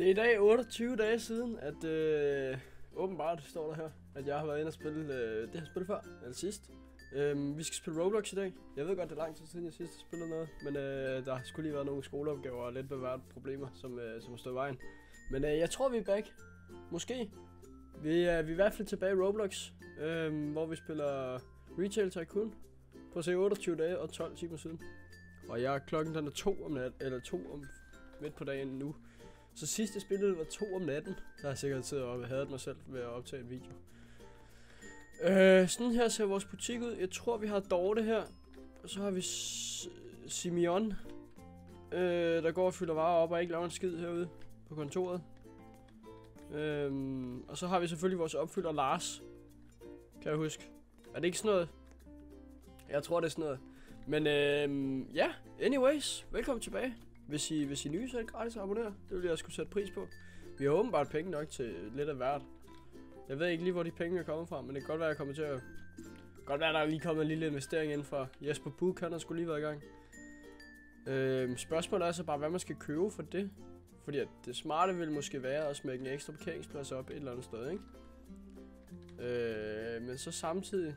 Det er i dag 28 dage siden, at øh, åbenbart står der her, at jeg har været inde og spille øh, det her spil før, eller sidst. Øhm, vi skal spille Roblox i dag. Jeg ved godt, det er lang tid siden, jeg sidst har spillet noget, men øh, der skulle lige være nogle skoleopgaver og lidt bevært problemer, som, øh, som har stået i vejen. Men øh, jeg tror, vi er back. Måske. Vi øh, vi er i hvert fald tilbage i Roblox, øh, hvor vi spiller Retail Tycoon på se 28 dage og 12 timer siden. Og jeg klokken den er to om nat, eller to om midt på dagen nu. Så sidst jeg spillede var to om natten. Der har jeg sikkert siddet og hadet mig selv ved at optage en video. Øh, sådan her ser vores butik ud. Jeg tror vi har Dorte her. Og så har vi S Simeon. Øh, der går og fylder varer op og ikke laver en skid herude på kontoret. Øhm, og så har vi selvfølgelig vores opfylder Lars. Kan jeg huske. Er det ikke sådan noget? Jeg tror det er sådan noget. Men øhm, ja, anyways, velkommen tilbage. Hvis I, hvis I er nye, så er det gratis at abonnere. Det vil jeg skulle sætte pris på. Vi har åbenbart penge nok til lidt af hvert. Jeg ved ikke lige, hvor de penge er kommet fra, men det kan godt være, at jeg kommer til at... Godt være, at der er lige kommet en lille investering ind fra Jesper Buk, han har skulle lige været i gang. Øhm, spørgsmålet er så bare, hvad man skal købe for det. Fordi at det smarte ville måske være at smække en ekstra parkeringsplads op et eller andet sted, ikke? Øh, men så samtidig,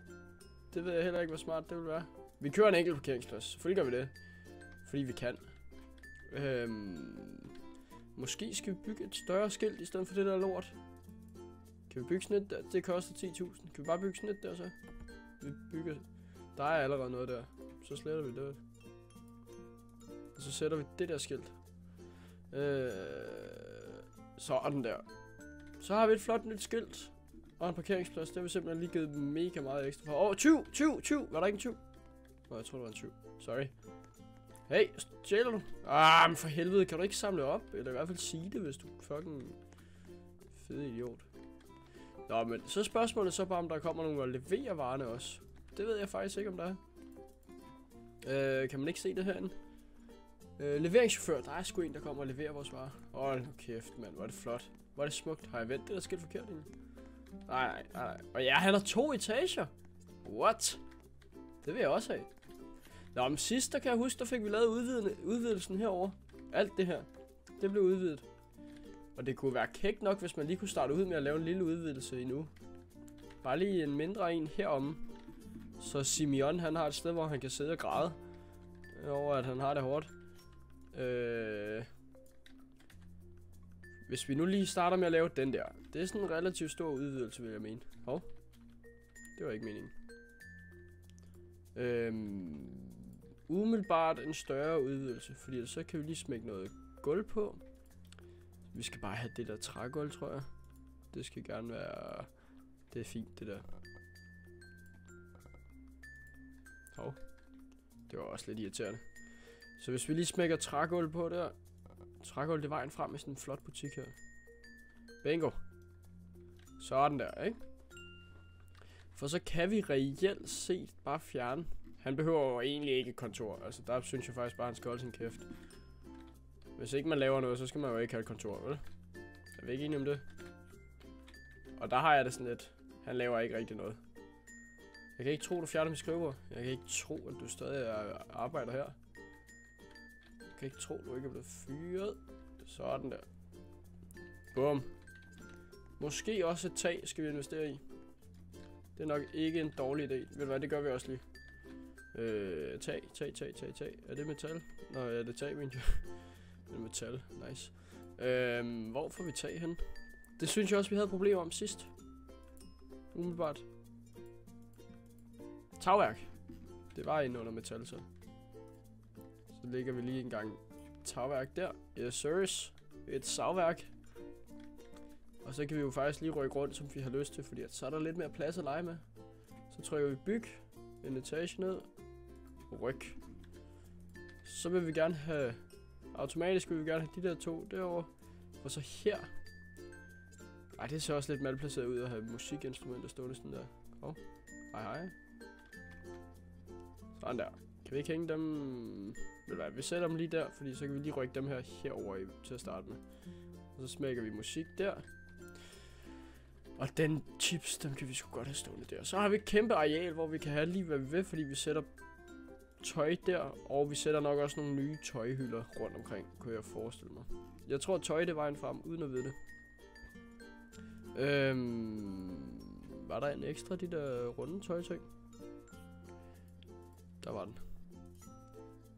det ved jeg heller ikke, hvor smart det vil være. Vi kører en enkelt parkeringsplads, selvfølgelig gør vi det. Fordi vi kan. Øhm, måske skal vi bygge et større skilt i stedet for det der lort. Kan vi bygge sådan et der? Det koster 10.000. Kan vi bare bygge sådan et der så? Vi bygger... Der er allerede noget der. Så sletter vi det. Og så sætter vi det der skilt. Øh, sådan der. Så har vi et flot nyt skilt. Og en parkeringsplads. Det har vi simpelthen lige givet mega meget ekstra for. Åh, oh, 20! 20! 20! Var der ikke en 20? Nå, jeg tror, det var en 20. Sorry. Hey, stjæler du? Ah, men for helvede, kan du ikke samle op? Eller i hvert fald sige det, hvis du fucking fed idiot. Nå, men så er spørgsmålet så bare, om der kommer nogen og leverer varerne også. Det ved jeg faktisk ikke, om der er. Øh, kan man ikke se det herinde? Øh, leveringschauffør, der er sgu en, der kommer og leverer vores varer. Hold nu kæft, mand, hvor er det flot. Hvor er det smukt. Har jeg vendt det, der skete forkert egentlig? Nej, nej, nej. Og ja, han har to etager. What? Det vil jeg også have. Nå, men sidst, der kan jeg huske, der fik vi lavet udvidelsen herover. Alt det her. Det blev udvidet. Og det kunne være kægt nok, hvis man lige kunne starte ud med at lave en lille udvidelse endnu. Bare lige en mindre en heromme. Så Simeon, han har et sted, hvor han kan sidde og græde. Øh, over at han har det hårdt. Øh... Hvis vi nu lige starter med at lave den der. Det er sådan en relativt stor udvidelse, vil jeg mene. Hov. Det var ikke meningen. Øhm, umiddelbart en større udvidelse, fordi så kan vi lige smække noget gulv på. Vi skal bare have det der trægulv, tror jeg. Det skal gerne være... Det er fint, det der. Hov. Det var også lidt irriterende. Så hvis vi lige smækker trægulv på der. Trægulv, det er vejen frem med sådan en flot butik her. Bingo. Sådan der, ikke? For så kan vi reelt set bare fjerne. Han behøver jo egentlig ikke et kontor. Altså der synes jeg faktisk bare, han skal holde sin kæft. Hvis ikke man laver noget, så skal man jo ikke have et kontor, vel? Er vi ikke enige om det? Og der har jeg det sådan lidt. Han laver ikke rigtig noget. Jeg kan ikke tro, du fjerner min skrivebord. Jeg kan ikke tro, at du stadig arbejder her. Jeg kan ikke tro, du ikke er blevet fyret. Sådan der. Bum. Måske også et tag skal vi investere i. Det er nok ikke en dårlig idé. Ved du hvad, det gør vi også lige. Øh, tag, tag, tag, tag, tag. Er det metal? Nå, ja, det tag, min Det er metal. Nice. Øh, hvor får vi tag hen? Det synes jeg også, vi havde problemer om sidst. Umiddelbart. Tagværk. Det var inde under metal, så. Så ligger vi lige en gang tagværk der. Yes, sirs. Et savværk. Og så kan vi jo faktisk lige rykke rundt, som vi har lyst til, fordi at så er der lidt mere plads at lege med. Så trykker vi byg, en etage ned, ryg. Så vil vi gerne have, automatisk vil vi gerne have de der to derovre. Og så her. Ej, det ser også lidt malplaceret ud at have musikinstrumenter stående sådan der. Åh, hej hej. Sådan der. Kan vi ikke hænge dem... Ved hvad, vi sætter dem lige der, fordi så kan vi lige rykke dem her herover i, til at starte med. Og så smækker vi musik der. Og den chips, dem kan vi sgu godt have stående der. Så har vi et kæmpe areal, hvor vi kan have lige hvad vi vil, fordi vi sætter tøj der, og vi sætter nok også nogle nye tøjhylder rundt omkring, kunne jeg forestille mig. Jeg tror, at tøj det er vejen frem, uden at vide det. Øhm, var der en ekstra, de der runde tøjting? Der var den.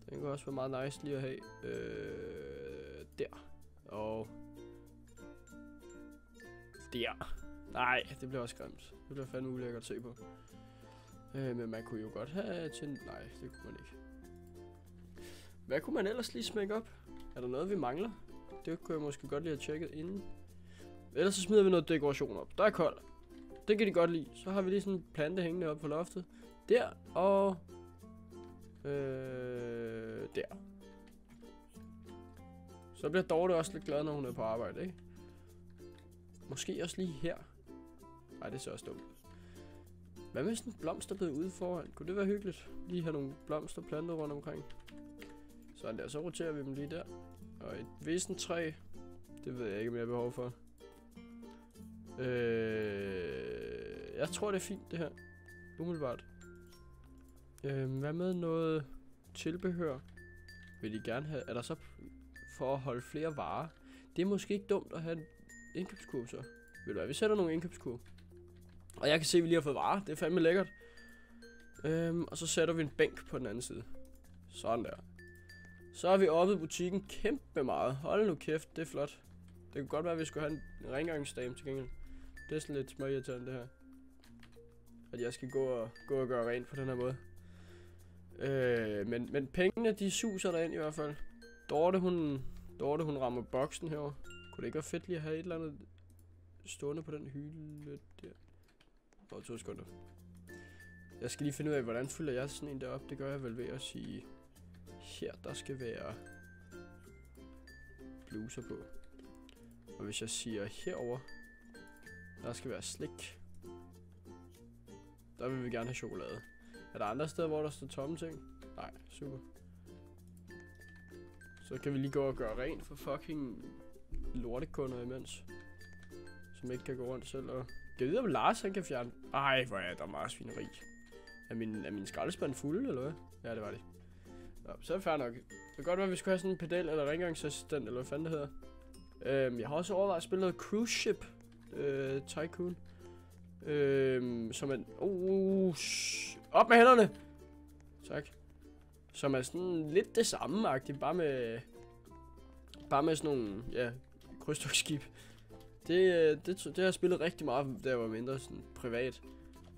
Den kunne også være meget nice lige at have. Øh, der. Og... Der. Nej, det bliver også grimt. Det bliver fandme ulækkert at se på. Øh, men man kunne jo godt have tændt... Nej, det kunne man ikke. Hvad kunne man ellers lige smække op? Er der noget, vi mangler? Det kunne jeg måske godt lige have tjekket inden. Ellers så smider vi noget dekoration op. Der er koldt. Det kan de godt lide. Så har vi lige sådan en plante hængende op på loftet. Der og... Øh, der. Så bliver Dorte også lidt glad, når hun er på arbejde, ikke? Måske også lige her. Nej, det ser også dumt hvad med sådan en blomsterbed ude foran? Kunne det være hyggeligt? Lige have nogle blomster plantet rundt omkring. Sådan der, så roterer vi dem lige der. Og et visen træ, det ved jeg ikke, om jeg har behov for. Øh, jeg tror, det er fint, det her. Umiddelbart. Øh, hvad med noget tilbehør? Vil de gerne have... Er der så for at holde flere varer? Det er måske ikke dumt at have en indkøbskurve så. Ved du hvad, vi sætter nogle indkøbskurve. Og jeg kan se, at vi lige har fået varer. Det er fandme lækkert. Øhm, og så sætter vi en bænk på den anden side. Sådan der. Så har vi oppe butikken kæmpe meget. Hold nu kæft, det er flot. Det kunne godt være, at vi skulle have en rengøringsdame til gengæld. Det er sådan lidt småirriterende det her. At jeg skal gå og, gå og gøre rent på den her måde. Øh, men, men pengene, de suser derind i hvert fald. Dorte, hun, Dorte, hun rammer boksen herovre. Kunne det ikke være fedt lige at have et eller andet stående på den hylde der? Og to sekunder. Jeg skal lige finde ud af, hvordan fylder jeg sådan en derop. Det gør jeg vel ved at sige, her der skal være bluser på. Og hvis jeg siger herover, der skal være slik. Der vil vi gerne have chokolade. Er der andre steder, hvor der står tomme ting? Nej, super. Så kan vi lige gå og gøre rent for fucking lortekunder imens. Som ikke kan gå rundt selv og... Kan vide, om Lars han kan fjerne... Ej, hvor er der meget svineri. Er min, er min skraldespand fuld, eller hvad? Ja, det var det. Nå, så er det fair nok. Det kan godt være, at vi skulle have sådan en pedal eller rengøringsassistent, eller hvad fanden det hedder. Øhm, jeg har også overvejet at spille noget Cruise Ship øh, Tycoon. Øhm, som en... Uh, op med hænderne! Tak. Som er sådan lidt det samme agtigt, bare med... Bare med sådan nogle, ja, krydstogtskib. Det, øh, det, det, har jeg spillet rigtig meget, da jeg var mindre sådan privat.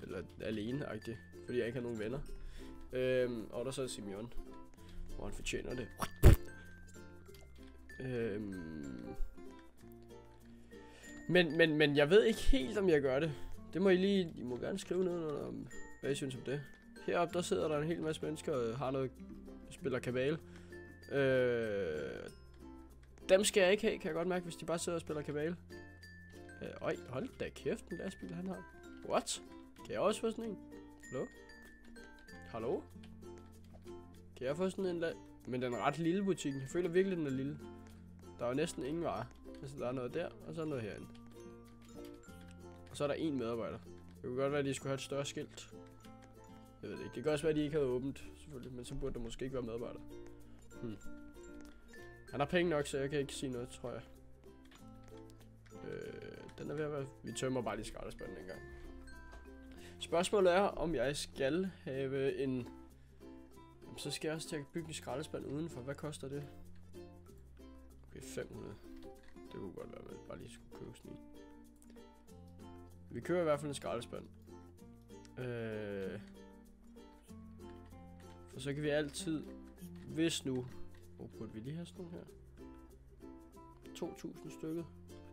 Eller alene fordi jeg ikke har nogen venner. Øhm, og der så er Simeon, hvor han fortjener det. Øhm, men, men, men jeg ved ikke helt, om jeg gør det. Det må I lige... I må gerne skrive noget om, hvad I synes om det. Heroppe, der sidder der en hel masse mennesker og har noget... Spiller kabale. Øh, dem skal jeg ikke have, kan jeg godt mærke, hvis de bare sidder og spiller kabale. Øh, øj, hold da kæft, en lastbil han har. What? Kan jeg også få sådan en? Hallo? Hallo? Kan jeg få sådan en Men den er ret lille butikken. Jeg føler virkelig, den er lille. Der er jo næsten ingen varer. Altså, der er noget der, og så er noget herinde. Og så er der en medarbejder. Det kunne godt være, at de skulle have et større skilt. Jeg ved det ikke. Det kan også være, at de ikke havde åbent, selvfølgelig. Men så burde der måske ikke være medarbejder. Hmm. Han har penge nok, så jeg kan ikke sige noget, tror jeg. Øh, den er ved at være... Vi tømmer bare lige skraldespanden en gang. Spørgsmålet er, om jeg skal have en... Jamen, så skal jeg også til at bygge en skraldespand udenfor. Hvad koster det? Okay, 500. Det kunne godt være, at man bare lige skulle købe sådan en. Vi kører i hvert fald en skraldespand. Øh, for så kan vi altid, hvis nu... Hvor oh, burde vi lige have sådan nogle her? 2.000 stykker.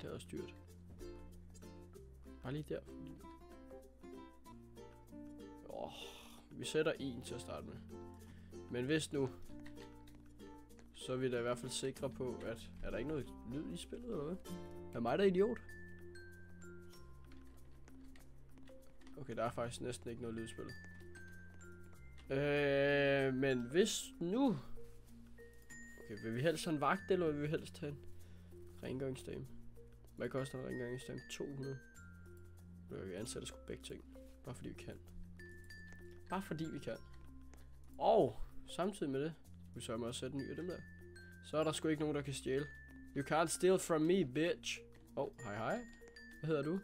Det er også dyrt. Bare lige der. Oh, vi sætter en til at starte med. Men hvis nu, så er vi da i hvert fald sikre på, at... Er der ikke noget lyd i spillet, eller hvad? Er mig der idiot? Okay, der er faktisk næsten ikke noget lyd i spillet. Øh, men hvis nu... Okay, vil vi helst have en vagt, eller vil vi helst have en rengøringsdame? Hvad koster en rengøringsdame? 200. Øh, vi ansætter sgu begge ting. Bare fordi vi kan. Bare fordi vi kan. Og samtidig med det, vi så også sætte en ny af dem der. Så er der sgu ikke nogen, der kan stjæle. You can't steal from me, bitch. Åh, oh, hej hej. Hvad hedder du?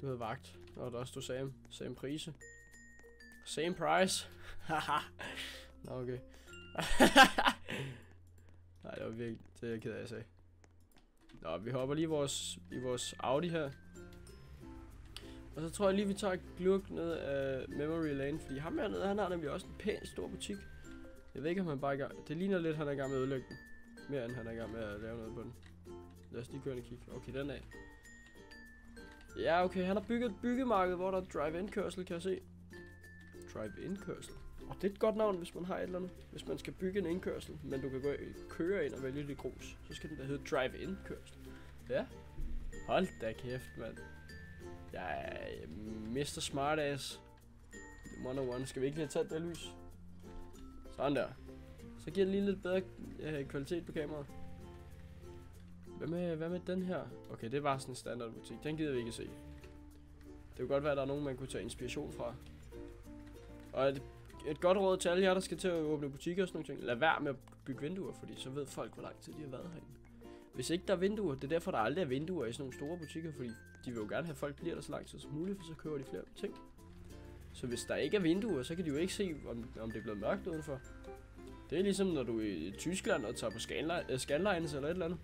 Du hedder Vagt. Og der stod Sam. Sam Prise. Same price. Haha. Nå, okay. Nej, det var virkelig... Det er jeg ked af, jeg sagde. Nå, vi hopper lige i vores, i vores Audi her. Og så tror jeg lige, vi tager gluk ned af Memory Lane, fordi ham hernede, han har nemlig også en pæn stor butik. Jeg ved ikke, om han bare gang... Det ligner lidt, han er i gang med at ødelægge den. Mere end han er i gang med at lave noget på den. Lad os lige køre og kigge. Okay, den af. Ja, okay, han har bygget et byggemarked, hvor der er drive-in-kørsel, kan jeg se. Drive-in-kørsel. Og det er et godt navn, hvis man har et eller andet. Hvis man skal bygge en indkørsel, men du kan gå køre ind og vælge lidt grus, så skal den da hedde drive-in-kørsel. Ja. Hold da kæft, mand. Jeg er Mr. Smartass. 101. Skal vi ikke lige have tændt det lys? Sådan der. Så giver det lige lidt bedre øh, kvalitet på kameraet. Hvad med, hvad med den her? Okay, det var sådan en standard butik. Den gider vi ikke se. Det kunne godt være, at der er nogen, man kunne tage inspiration fra. Og et, et godt råd til alle jer, der skal til at åbne butikker og sådan noget. Lad være med at bygge vinduer, fordi så ved folk, hvor lang tid de har været herinde. Hvis ikke der er vinduer, det er derfor, der aldrig er vinduer i sådan nogle store butikker, fordi de vil jo gerne have, at folk bliver der så lang tid som muligt, for så køber de flere ting. Så hvis der ikke er vinduer, så kan de jo ikke se, om, om det er blevet mørkt udenfor. Det er ligesom, når du er i Tyskland og tager på øh, Scanlines eller et eller andet.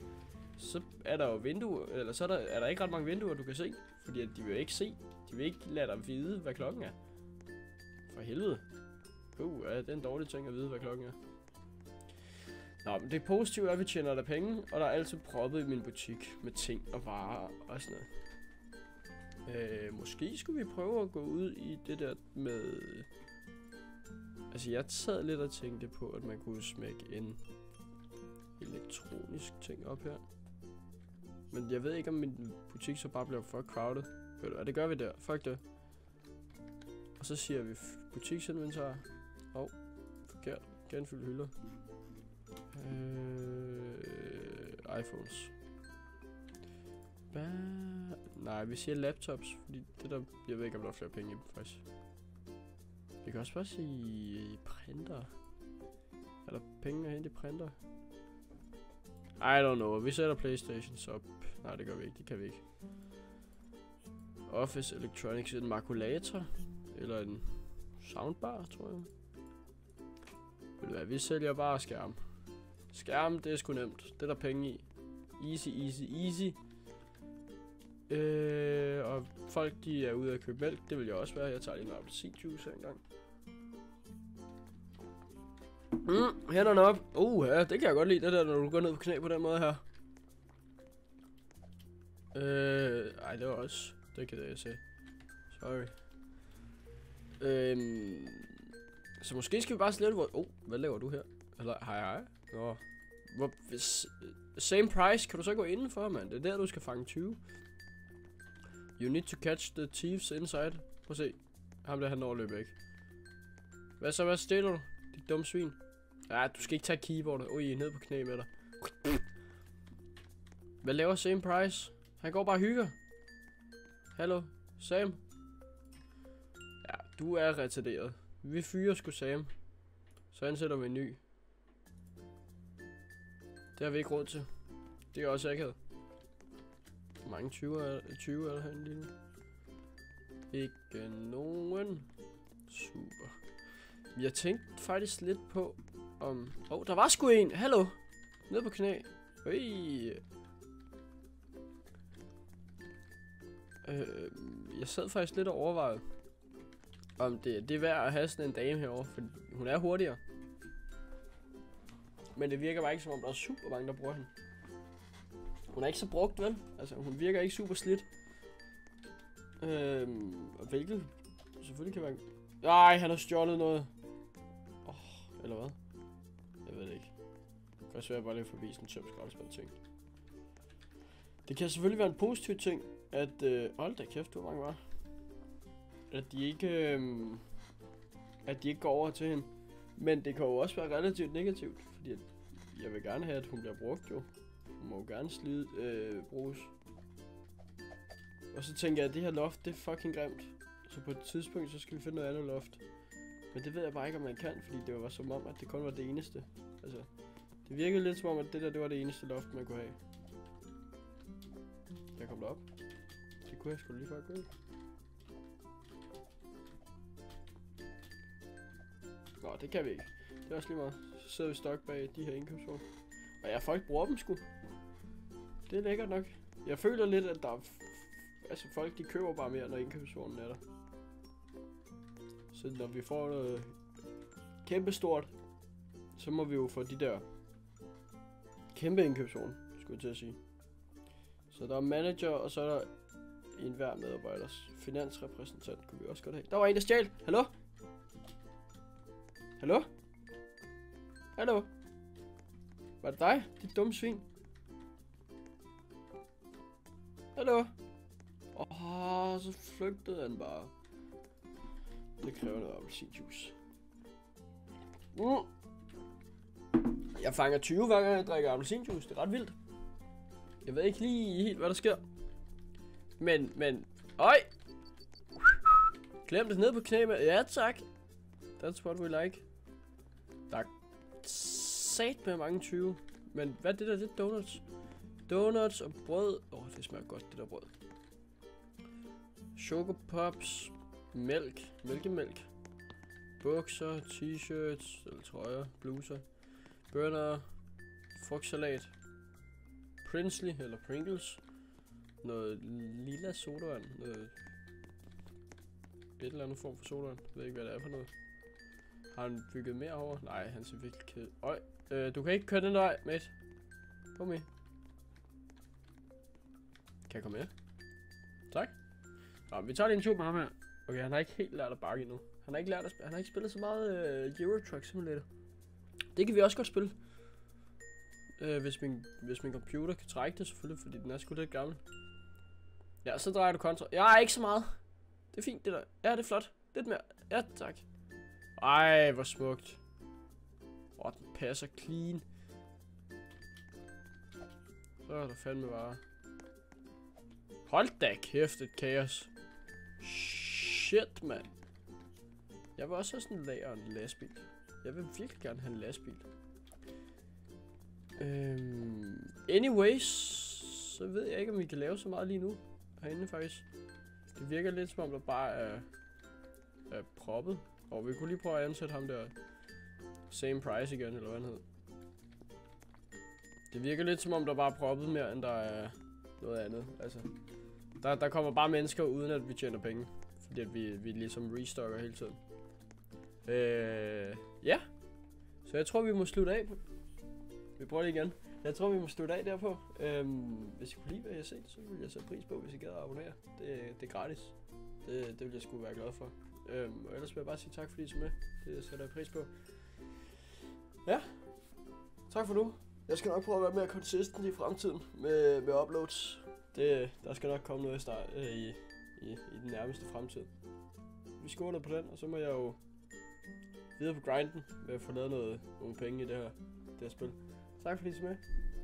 Så er der jo vinduer, eller så er der, er der ikke ret mange vinduer, du kan se. Fordi at de vil ikke se. De vil ikke lade dig vide, hvad klokken er. For helvede. Puh, ja, det er en dårlig ting at vide, hvad klokken er. Nå, men det positive er, at vi tjener der penge, og der er altid proppet i min butik med ting og varer og sådan noget. Øh, måske skulle vi prøve at gå ud i det der med... Altså, jeg sad lidt og tænkte på, at man kunne smække en elektronisk ting op her. Men jeg ved ikke, om min butik så bare bliver for crowded. Ved du hvad, det gør vi der. Fuck det. Og så siger vi butiksinventar. Åh, oh, forkert. Genfyld hylder. Øh, iPhones. Ba Nej, vi siger laptops, fordi det der, jeg ved ikke, om der er flere penge i dem, faktisk. Vi kan også bare sige øh, printer. Er der penge at hente i printer? I don't know. Vi sætter Playstations op. Nej, det gør vi ikke. Det kan vi ikke. Office Electronics. En makulator. Eller en soundbar, tror jeg. Ved du hvad, vi sælger bare skærm. Skærm, det er sgu nemt. Det er der penge i. Easy, easy, easy. Øh, og folk, de er ude at købe mælk. Det vil jeg også være. Jeg tager lige en appelsinjuice her engang. Mm, hænderne op. Uh, ja, det kan jeg godt lide, det der, når du går ned på knæ på den måde her. Øh, ej, det var også. Det kan jeg se. Sorry. Øhm, så måske skal vi bare slette vores... Oh, hvad laver du her? Eller, hej hej. Nå. Hvor, hvis, same price, kan du så gå indenfor, mand? Det er der, du skal fange 20. You need to catch the thieves inside. Prøv at se. Ham der, han når løbe væk. Hvad så, hvad stiller du? Dit dumme svin. Ja, du skal ikke tage keyboardet. Ui, ned på knæ med dig. Hvad laver Same Price? Han går bare og hygger. Hallo, Sam? Ja, du er retarderet. Vi fyrer sgu Sam. Så ansætter vi en ny. Det har vi ikke råd til. Det er også akavet. Hvor mange 20 er, 20 er der herinde lige nu? Ikke nogen. Super. Jeg tænkte faktisk lidt på, om... Åh, oh, der var sgu en! Hallo! Ned på knæ. Øj. Øh, jeg sad faktisk lidt og overvejede, om det, det er værd at have sådan en dame herovre, for hun er hurtigere. Men det virker bare ikke som om, der er super mange, der bruger hende. Hun er ikke så brugt, vel? Altså, hun virker ikke super slidt. Øhm, og hvilket selvfølgelig kan være... Nej, han har stjålet noget. Åh, oh, eller hvad? Jeg ved det ikke. Det kan også være, bare lige forbi sådan en tøm skraldespand ting. Det kan selvfølgelig være en positiv ting, at... Øh, hold da kæft, hvor mange var. At de ikke... Øh, at de ikke går over til hende. Men det kan jo også være relativt negativt, fordi at jeg vil gerne have, at hun bliver brugt jo. Hun må jo gerne slide, øh, bruges. Og så tænker jeg, at det her loft, det er fucking grimt. Så på et tidspunkt, så skal vi finde noget andet loft. Men det ved jeg bare ikke, om man kan, fordi det var som om, at det kun var det eneste. Altså, det virkede lidt som om, at det der, det var det eneste loft, man kunne have. Jeg kom derop? Det kunne jeg sgu lige før gå Nå, det kan vi ikke. Det er også lige meget. Så sidder vi stok bag de her indkøbsvogne. Og ja, folk bruger dem sgu. Det er lækkert nok. Jeg føler lidt, at der er... Altså, folk de køber bare mere, når indkøbsvognen er der. Så når vi får noget kæmpestort, så må vi jo få de der kæmpe indkøbsvogne, skulle jeg til at sige. Så der er manager, og så er der en hver medarbejders finansrepræsentant, kunne vi også godt have. Der var en, der stjal. Hallo? Hallo? Hallo? Var det dig, dit dumme svin? Hallo? Åh, så flygtede han bare. Det kræver noget appelsinjuice. Mm. Jeg fanger 20 hver gang jeg drikker appelsinjuice. Det er ret vildt. Jeg ved ikke lige helt, hvad der sker. Men, men... Øj! Klem det ned på knæ med... Ja, tak. That's what we like. Sat med mange 20. Men hvad er det der? Det er donuts. Donuts og brød. Åh, oh, det smager godt, det der brød. Sugar Pops. Mælk. Mælkemælk. Bukser, t-shirts, eller trøjer, bluser. Burner. Frugtsalat. Princely, eller Pringles. Noget lilla sodavand. Noget et eller andet form for sodavand. Jeg ved ikke, hvad det er for noget. Har han bygget mere over? Nej, han ser virkelig ked. Øj, øh, du kan ikke køre den vej, mate. Kom med. Kan jeg komme med? Tak. Nå, vi tager lige en tur med ham her. Okay, han har ikke helt lært at bakke endnu. Han har ikke lært at. Han har ikke spillet så meget øh, Euro Truck Simulator. Det kan vi også godt spille. Øh, hvis, min, hvis min computer kan trække det selvfølgelig, fordi den er sgu lidt gammel. Ja, så drejer du kontra. Jeg er ikke så meget. Det er fint, det der. Ja, det er flot. Lidt mere. Ja, tak. Ej, hvor smukt. Passer clean. Så er der fandme bare... Hold da kæft, et kaos. Shit, mand. Jeg vil også have sådan en lager og en lastbil. Jeg vil virkelig gerne have en lastbil. Øhm, anyways, så ved jeg ikke, om vi kan lave så meget lige nu. Herinde faktisk. Det virker lidt som om, der bare er, er proppet. Og vi kunne lige prøve at ansætte ham der. Same price igen, eller hvad han hed. Det virker lidt som om, der bare er proppet mere, end der er noget andet. Altså, der, der kommer bare mennesker, uden at vi tjener penge. Fordi at vi, vi ligesom restocker hele tiden. Øh, ja. Så jeg tror, vi må slutte af. På. Vi prøver det igen. Jeg tror, vi må slutte af derpå. Øhm, hvis I kunne lide, hvad jeg set, så vil jeg sætte pris på, hvis I gad at abonnere. Det, det er gratis. Det, det vil jeg sgu være glad for. Øhm, og ellers vil jeg bare sige tak, fordi I så med. Det sætter jeg pris på. Ja. Tak for nu. Jeg skal nok prøve at være mere consistent i fremtiden med, med uploads. Det, der skal nok komme noget i, start, øh, i, i, i den nærmeste fremtid. Vi skåler på den, og så må jeg jo videre på grinden med at få lavet noget, nogle penge i det her, det her spil. Tak fordi I så med.